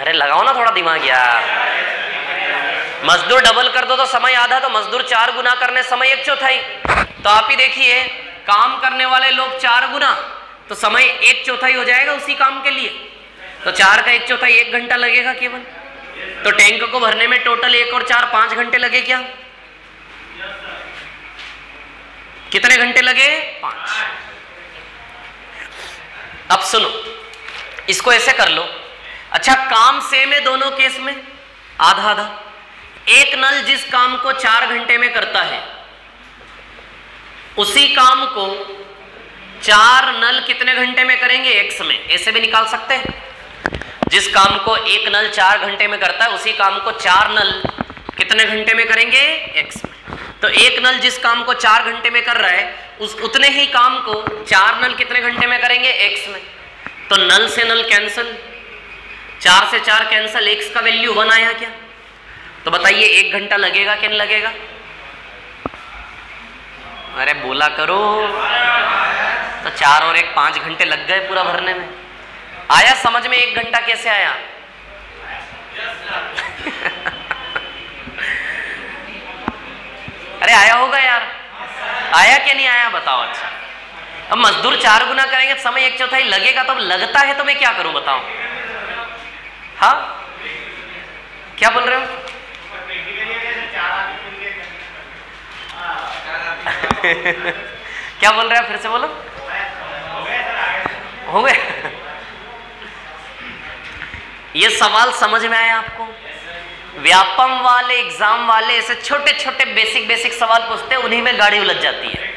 अरे लगाओ ना थोड़ा दिमाग यार। मजदूर डबल कर दो तो समय आधा तो मजदूर चार गुना करने समय एक चौथाई। तो आप ही देखिए, काम करने वाले लोग चार गुना तो समय एक चौथाई हो जाएगा उसी काम के लिए। तो चार का एक चौथाई एक घंटा लगेगा केवल। तो टैंक को भरने में टोटल एक और चार पाँच घंटे लगे क्या? कितने घंटे लगे? पाँच। अब सुनो, इसको ऐसे कर लो। अच्छा काम सेम है दोनों केस में? आधा आधा। एक नल जिस काम को चार घंटे में करता है, उसी काम को चार नल कितने घंटे में करेंगे? एक्स में ऐसे भी निकाल सकते हैं? जिस काम को एक नल चार घंटे में करता है, उसी काम को चार नल कितने घंटे में करेंगे? एक्स में तो एक नल जिस काम को चार घंटे में कर रहा है, उस उतने ही काम को चार नल कितने घंटे में करेंगे? एक्स में। तो नल से नल कैंसिल चार से चार कैंसिल एक्स का वैल्यू वन आया क्या? तो बताइए, एक घंटा लगेगा कि नहीं लगेगा? अरे बोला करो। तो चार और एक पाँच घंटे लग गए पूरा भरने में। आया समझ में एक घंटा कैसे आया? अरे आया होगा यार। आया क्या नहीं आया, बताओ अच्छा। अब मजदूर चार गुना करेंगे समय एक चौथाई लगेगा तो अब लगता है तो मैं क्या करूँ, बताओ। हाँ? क्या बोल रहे हो? क्या बोल रहे हो, फिर से बोलो। हो गए ये सवाल समझ में आया आपको? व्यापम वाले एग्ज़ाम वाले, ऐसे छोटे छोटे बेसिक बेसिक सवाल पूछते हैं, उन्हीं में गाड़ी उलझ जाती है।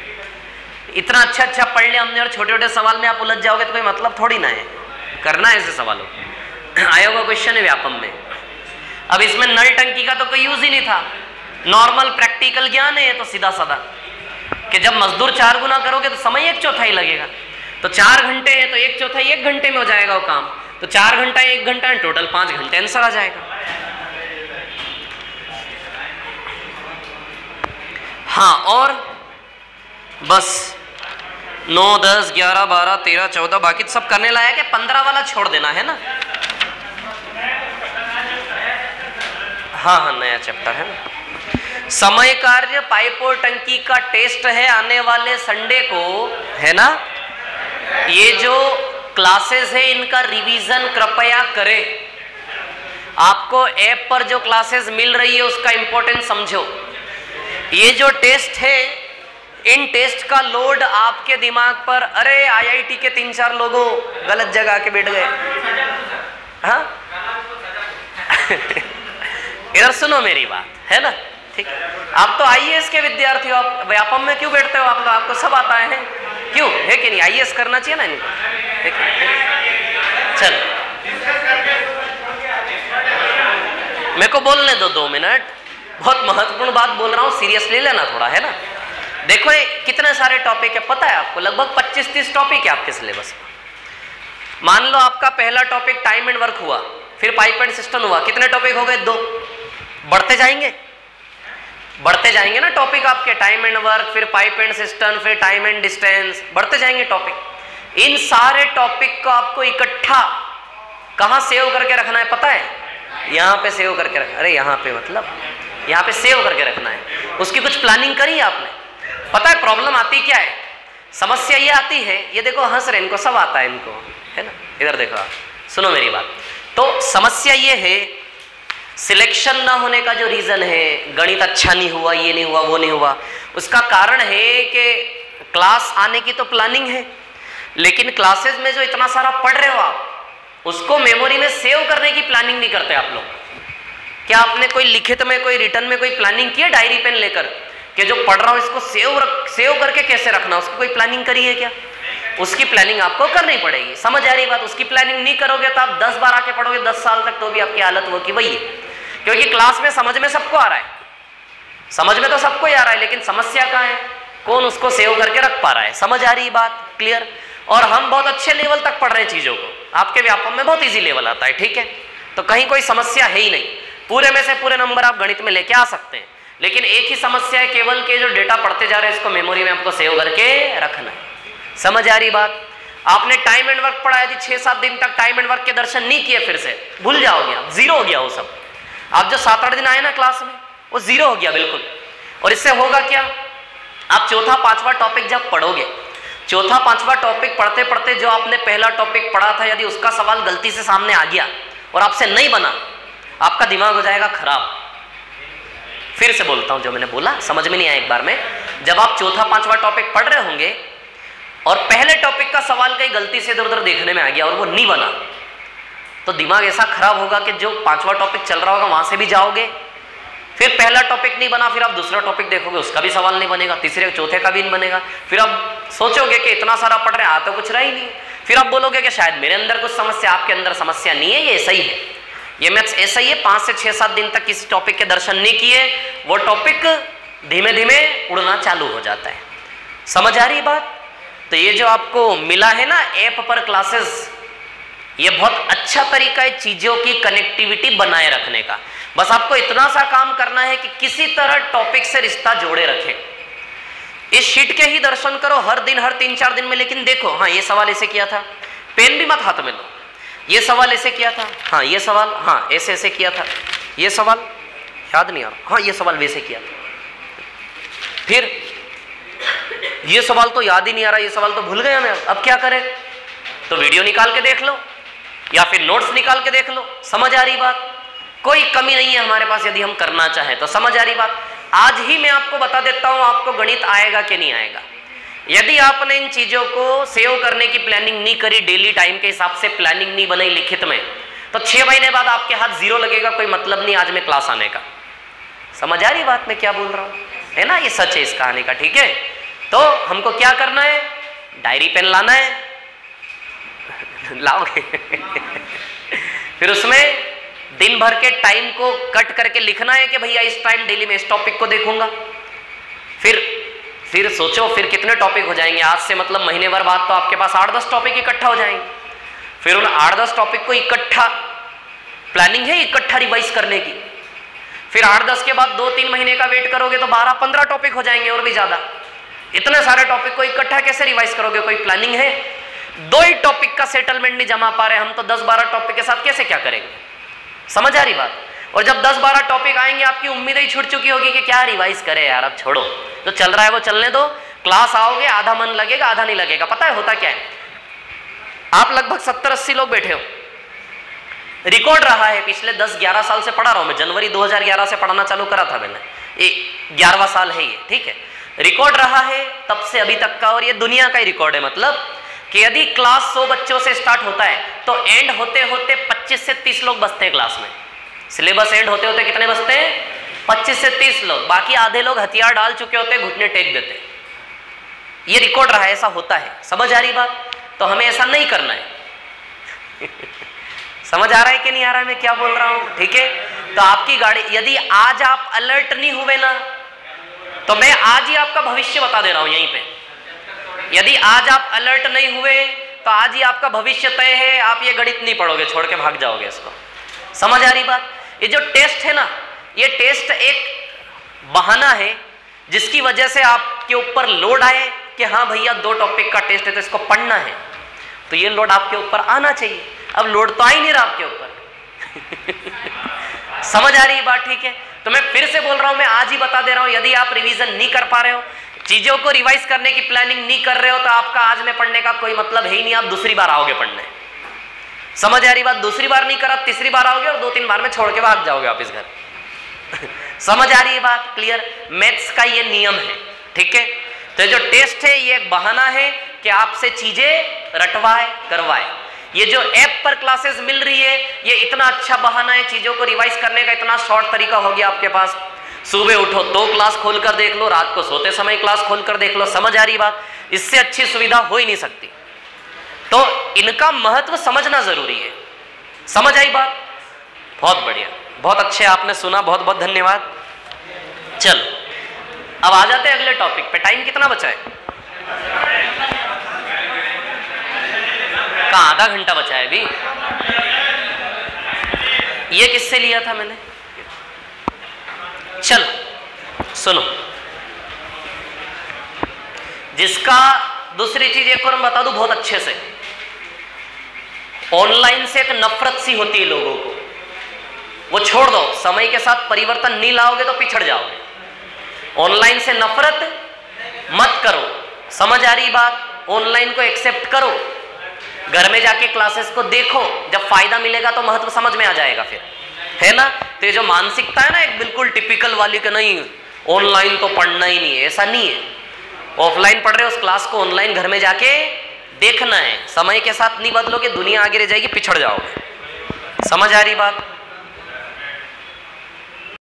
इतना अच्छा अच्छा पढ़ लिया हमने और छोटे छोटे सवाल में आप उलझ जाओगे तो कोई मतलब थोड़ी ना है। करना है ऐसे सवालों आयोग का क्वेश्चन है व्यापम में। अब इसमें नल टंकी का तो कोई यूज़ ही नहीं था। नॉर्मल प्रैक्टिकल ज्ञान है तो सीधा साधा कि जब मजदूर चार गुना करोगे तो समय एक चौथाई लगेगा। तो चार घंटे है तो एक चौथाई एक घंटे में हो जाएगा वो काम। तो चार घंटा, एक घंटा टोटल पाँच घंटे आंसर आ जाएगा। हाँ और बस नौ, दस, ग्यारह, बारह, तेरह, चौदह, बाकी सब करने लायक है, पंद्रह वाला छोड़ देना, है ना? हाँ हाँ नया चैप्टर है ना? समय कार्य पाइप और टंकी का टेस्ट है, आने वाले संडे को, है ना? ये जो क्लासेस है, इनका रिवीजन कृपया करें। आपको ऐप पर जो क्लासेस मिल रही है, उसका इंपॉर्टेंस समझो। ये जो टेस्ट है, इन टेस्ट का लोड आपके दिमाग पर, अरे आईआईटी के तीन चार लोगों गलत जगह के बैठ गए। हाँ? इधर सुनो मेरी बात, है ना? ठीक। आप तो आईएएस के विद्यार्थी हो, आप व्यापम में क्यों बैठते हो? आप लोग आपको सब आता है क्यों? है कि नहीं? आईएएस करना चाहिए ना इनको चल। मेरे को बोलने दो दो मिनट। बहुत महत्वपूर्ण बात बोल रहा हूँ सीरियसली लेना थोड़ा, है ना? देखो ये कितने सारे टॉपिक है, पता है आपको? लगभग 25-30 टॉपिक है आपके सिलेबस मान लो आपका पहला टॉपिक टाइम एंड वर्क हुआ, फिर पाइप एंड सिस्टम हुआ, कितने टॉपिक हो गए? दो। बढ़ते जाएँगे? बढ़ते जाएँगे ना टॉपिक आपके टाइम एंड वर्क फिर पाइप एंड सिस्टम फिर टाइम एंड डिस्टेंस बढ़ते जाएँगे टॉपिक इन सारे टॉपिक को आपको इकट्ठा कहाँ सेव करके रखना है, पता है? यहाँ पे सेव करके रखना अरे यहाँ पे मतलब। यहाँ पे सेव करके रखना है। उसकी कुछ प्लानिंग करी आपने? पता है प्रॉब्लम आती क्या है? समस्या ये आती है, ये देखो हंस रहे इनको सब आता है इनको, है ना? इधर देखो सुनो मेरी बात। तो समस्या ये है सिलेक्शन ना होने का जो रीजन है, गणित अच्छा नहीं हुआ, ये नहीं हुआ, वो नहीं हुआ, उसका कारण है कि क्लास आने की तो प्लानिंग है। लेकिन क्लासेस में जो इतना सारा पढ़ रहे हो आप, उसको मेमोरी में सेव करने की प्लानिंग नहीं करते आप लोग। क्या आपने कोई लिखित में कोई रिटर्न में कोई प्लानिंग की है डायरी पेन लेकर? कि जो पढ़ रहा हूँ, इसको सेव रख सेव करके कैसे रखना उसकी कोई प्लानिंग करी है क्या? उसकी प्लानिंग आपको करनी पड़ेगी। समझ आ रही बात? उसकी प्लानिंग नहीं करोगे तो आप दस बार आके पढ़ोगे, दस साल तक तो भी आपकी हालत की वही है। क्योंकि क्लास में समझ में सबको आ रहा है। समझ में तो सबको ही आ रहा है, लेकिन समस्या कहाँ है? कौन उसको सेव करके रख पा रहा है? समझ आ रही बात? क्लियर और हम बहुत अच्छे लेवल तक पढ़ रहे हैं चीज़ों को। आपके व्यापम में बहुत ईजी लेवल आता है, ठीक है? तो कहीं कोई समस्या है ही नहीं। पूरे में से पूरे नंबर आप गणित में लेके आ सकते हैं। लेकिन एक ही समस्या है, केवल के जो डेटा पढ़ते जा रहे हैं, इसको मेमोरी में आपको सेव करके रखना है। समझ आ रही बात? आपने टाइम एंड वर्क पढ़ा, यदि छह सात दिन तक टाइम एंड वर्क के दर्शन नहीं किए फिर से, भूल जाओगे आप ज़ीरो हो गया वो सब। आप जो सात आठ दिन आए ना क्लास में, वो ज़ीरो हो गया बिल्कुल। और इससे होगा क्या? आप चौथा पांचवा टॉपिक जब पढ़ोगे, चौथा पांचवा टॉपिक पढ़ते पढ़ते जो आपने पहला टॉपिक पढ़ा था, यदि उसका सवाल गलती से सामने आ गया और आपसे नहीं बना आपका दिमाग हो जाएगा खराब। फिर से बोलता हूँ, जो मैंने बोला, समझ में नहीं आया एक बार में। जब आप चौथा, पांचवा टॉपिक पढ़ रहे होंगे, और पहले टॉपिक का सवाल कहीं गलती से इधर उधर देखने में आ गया और वो नहीं बना तो दिमाग ऐसा खराब होगा कि जो पांचवा टॉपिक चल रहा होगा, वहाँ से भी जाओगे। फिर पहला टॉपिक नहीं बना, फिर आप दूसरा टॉपिक देखोगे, उसका भी सवाल नहीं बनेगा, तीसरे, चौथे का भी नहीं बनेगा। फिर आप सोचोगे कि इतना सारा पढ़ रहे हैं तो कुछ रहा ही नहीं। फिर आप बोलोगे कि शायद मेरे अंदर कुछ समस्या, आपके अंदर समस्या नहीं है, ये सही है। ये मैथ्स ऐसा ही है, पाँच से छह, सात दिन तक किसी टॉपिक के दर्शन नहीं किए, वो टॉपिक धीमे धीमे उड़ना चालू हो जाता है। समझ आ रही बात? तो ये जो आपको मिला है ना ऐप पर क्लासेस ये बहुत अच्छा तरीका है चीज़ों की कनेक्टिविटी बनाए रखने का। बस आपको इतना सा काम करना है कि किसी तरह टॉपिक से रिश्ता जोड़े रखें। इस शीट के ही दर्शन करो, हर दिन, हर तीन, चार दिन में, लेकिन देखो हाँ ये सवाल ऐसे किया था। पेन भी मत हाथ में लो। ये सवाल ऐसे किया था। हाँ ये सवाल हाँ ऐसे ऐसे किया था। ये सवाल, याद नहीं आ रहा। हाँ ये सवाल वैसे किया था। फिर, ये सवाल तो याद ही नहीं आ रहा, ये सवाल तो भूल गया मैं अब। क्या करें? तो वीडियो निकाल के देख लो, या फिर नोट्स निकाल के देख लो। समझ आ रही बात? कोई कमी नहीं है हमारे पास यदि हम करना चाहें तो। समझ आ रही बात? आज ही मैं आपको बता देता हूँ, आपको गणित आएगा कि नहीं आएगा। यदि आपने इन चीज़ों को सेव करने की प्लानिंग नहीं करी डेली टाइम के हिसाब से प्लानिंग नहीं बनाई लिखित में तो छह महीने बाद आपके हाथ ज़ीरो लगेगा, कोई मतलब नहीं आज में क्लास आने का। समझ आ रही बात मैं क्या बोल रहा हूँ? है ना? ये सच है इस कहानी का, ठीक है? तो हमको क्या करना है? डायरी पेन लाना है। लाओगे? फिर उसमें दिन भर के टाइम को कट करके लिखना है कि भैया इस टाइम डेली में इस टॉपिक को देखूँगा। फिर फिर सोचो, फिर कितने टॉपिक हो जाएँगे? आज से मतलब महीने भर बाद तो आपके पास आठ दस टॉपिक इकट्ठा हो जाएँगे। फिर उन आठ दस टॉपिक को इकट्ठा प्लानिंग है, इकट्ठा रिवाइज करने की। फिर आठ दस के बाद दो तीन महीने का वेट करोगे तो बारह पंद्रह टॉपिक हो जाएँगे और भी ज़्यादा। इतने सारे टॉपिक को इकट्ठा कैसे रिवाइज करोगे? कोई प्लानिंग है? दो ही टॉपिक का सेटलमेंट नहीं जमा पा रहे, हम तो दस बारह टॉपिक के साथ कैसे क्या करेंगे? समझ आ रही बात? और जब दस बारह टॉपिक आएँगे, आपकी उम्मीद ही छूट चुकी होगी कि क्या रिवाइज करे यार, अब छोड़ो। जो चल रहा है वो, चलने दो। क्लास आओगे, आधा मन लगेगा, आधा नहीं लगेगा। पता है होता क्या है? आप लगभग 70-80 लोग बैठे हो। रिकॉर्ड रहा है, पिछले 10-11 साल से पढ़ा रहा हूँ मैं। जनवरी 2011 से पढ़ाना चालू करा था मैंने। ये ग्यारहवा साल है ये, ठीक है? रिकॉर्ड रहा है, तब से अभी तक का, और ये दुनिया का ही रिकॉर्ड है मतलब कि यदि क्लास 100 बच्चों से स्टार्ट होता है तो एंड होते होते 25 से 30 लोग बसते हैं क्लास में। सिलेबस एंड होते होते कितने बसते हैं? 25 से 30 लोग, बाकी आधे लोग हथियार डाल चुके होते, घुटने टेक देते। ये रिकॉर्ड रहा है, ऐसा होता है। समझ आ रही बात? तो हमें ऐसा नहीं करना है। समझ आ रहा है कि नहीं आ रहा है? मैं क्या बोल रहा हूँ? ठीक है? तो आपकी गाड़ी, यदि आज आप अलर्ट नहीं हुए ना तो मैं आज ही आपका भविष्य बता दे रहा हूँ यहीं पे। यदि आज आप अलर्ट नहीं हुए तो आज ही आपका भविष्य तय है, आप ये गणित नहीं पढ़ोगे, छोड़ के भाग जाओगे इसको। समझ आ रही बात? ये जो टेस्ट है ना ये टेस्ट एक बहाना है, जिसकी वजह से आपके ऊपर लोड आए कि हाँ भैया, दो टॉपिक का टेस्ट है तो इसको पढ़ना है। तो ये लोड आपके ऊपर आना चाहिए। अब लोड तो आ ही नहीं रहा आपके ऊपर। समझ आ रही बात, ठीक है? तो मैं फिर से बोल रहा हूँ, मैं आज ही बता दे रहा हूँ, यदि आप रिवीजन नहीं कर पा रहे हो, चीज़ों को रिवाइज करने की प्लानिंग नहीं कर रहे हो तो आपका आज में पढ़ने का कोई मतलब है ही नहीं, आप दूसरी बार आओगे पढ़ने। समझ आ रही बात? दूसरी बार नहीं करा, तीसरी बार आओगे और दो तीन बार में छोड़ के भाग जाओगे आप इस घर। समझ आ रही है बात? क्लियर मैथ्स का ये नियम है, ठीक है? तो जो टेस्ट है, ये एक बहाना है कि आपसे चीज़ें रटवाए, करवाए। ये जो ऐप पर क्लासेस मिल रही है, ये इतना अच्छा बहाना है चीज़ों को रिवाइज करने का, इतना शॉर्ट तरीका हो गया आपके पास। सुबह उठो तो क्लास खोलकर देख लो, रात को सोते समय क्लास खोलकर देख लो, समझ आ रही बात? इससे अच्छी सुविधा हो ही नहीं सकती। तो इनका महत्व समझना ज़रूरी है। समझ आई बात? बहुत बढ़िया। बहुत अच्छे आपने सुना, बहुत बहुत धन्यवाद। चलो, अब आ जाते हैं अगले टॉपिक पे। टाइम कितना बचा है? का आधा घंटा बचा है अभी? ये किससे लिया था मैंने? चलो, सुनो। जिसका दूसरी चीज़ एक और मैं बता दूँ, बहुत अच्छे से। ऑनलाइन से एक नफरत सी होती है लोगों को। वो छोड़ दो। समय के साथ परिवर्तन नहीं लाओगे तो पिछड़ जाओगे। ऑनलाइन से नफरत मत करो। समझ आ रही बात? ऑनलाइन को एक्सेप्ट करो। घर में जाके क्लासेस को देखो। जब फ़ायदा मिलेगा तो महत्व समझ में आ जाएगा फिर। है ना? तो ये जो मानसिकता है ना, एक बिल्कुल टिपिकल वाली का नहीं। ऑनलाइन तो पढ़ना ही नहीं है। ऐसा नहीं है। ऑफलाइन पढ़ रहे हो, उस क्लास को ऑनलाइन घर में जाके देखना है। समय के साथ नहीं बदलोगे, दुनिया आगे रह जाएगी, पिछड़ जाओगे। समझ आ रही बात?